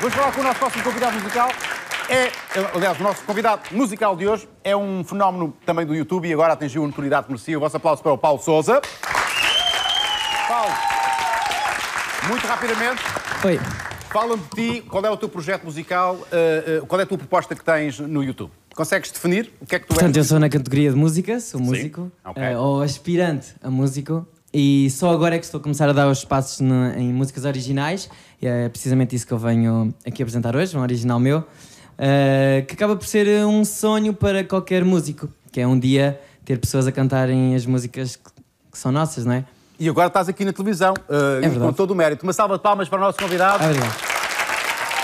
Vamos falar com o nosso próximo convidado musical. É, aliás, o nosso convidado musical de hoje é um fenómeno também do YouTube e agora atingiu a notoriedade que merecia. O vosso aplauso para o Paulo Souza. Paulo, muito rapidamente, Oi. fala-me de ti, qual é o teu projeto musical, uh, uh, qual é a tua proposta que tens no YouTube? Consegues definir o que é que tu Portanto, eu és? sou na categoria de música, sou músico, ok. eh, ou aspirante a músico, e só agora é que estou a começar a dar os passos na- em músicas originais, e é precisamente isso que eu venho aqui apresentar hoje, um original meu, eh, que acaba por ser um sonho para qualquer músico, que é um dia ter pessoas a cantarem as músicas que, que são nossas, não é? E agora estás aqui na televisão, uh, verdade. com todo o mérito. Uma salva de palmas para o nosso convidado. Obrigado.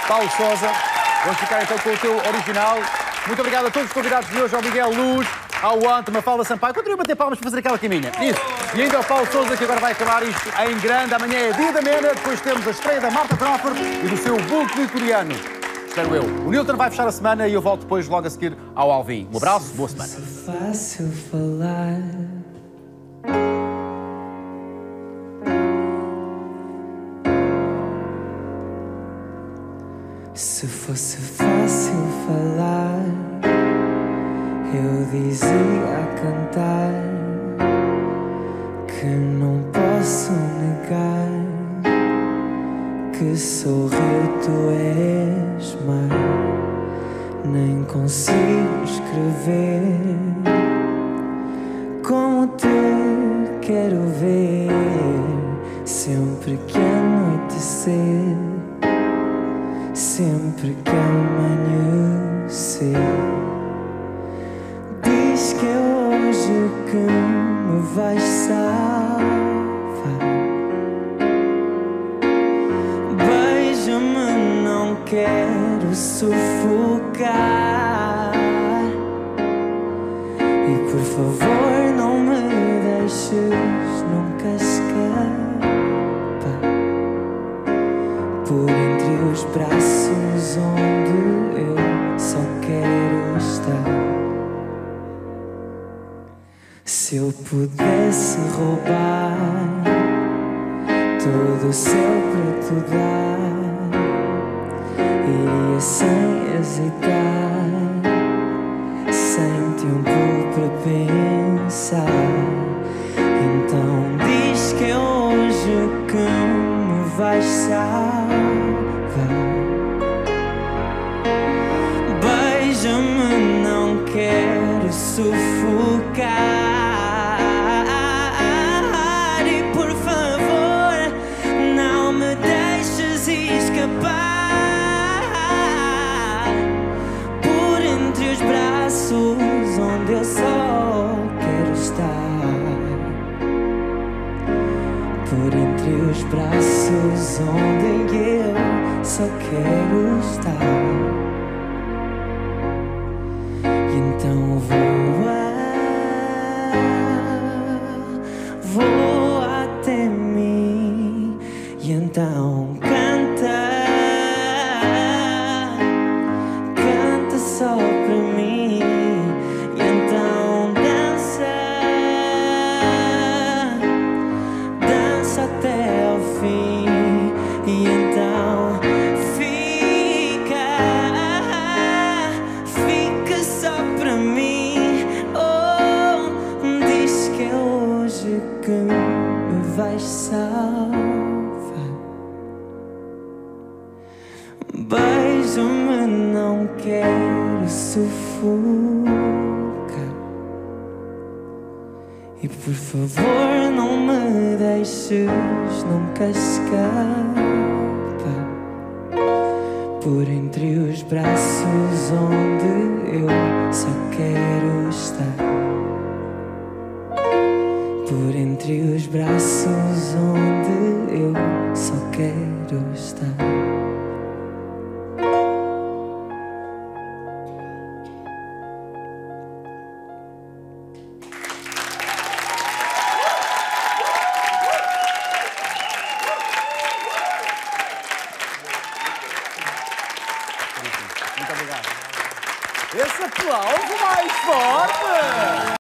Paulo Souza. Vamos ficar então com o teu original. Muito obrigado a todos os convidados de hoje, ao Miguel Luz, ao Ante, Mafalda Sampaio. Continua a bater palmas para fazer aquela caminha. Isso. E ainda ao Paulo Souza, que agora vai acabar isto em grande. Amanhã é dia da Mena, depois temos a estreia da Marta Crawford e do seu bulk vitoriano. Espero eu. O Nilton vai fechar a semana e eu volto depois, logo a seguir, ao Alvin. Um abraço, boa semana. Fácil falar. Se fosse fácil falar, eu dizia a cantar que não posso negar que sou rio, tu és mar nem consigo escrever como te quero ver sempre que anoitecer, sempre que amanhecer. Que me vais salvar. Beija-me, não quero sufocar. Pudesse roubar todo o céu para te dar, iria sem hesitar, sem tempo para pensar. Então diz que hoje que me vais salvar. Braços onde eu só quero estar. E então voa, quero sufocar. E por favor, não me deixes nunca escapar. Por entre os braços onde eu só quero estar. Por entre os braços onde eu só quero estar. Esse aplauso mais forte!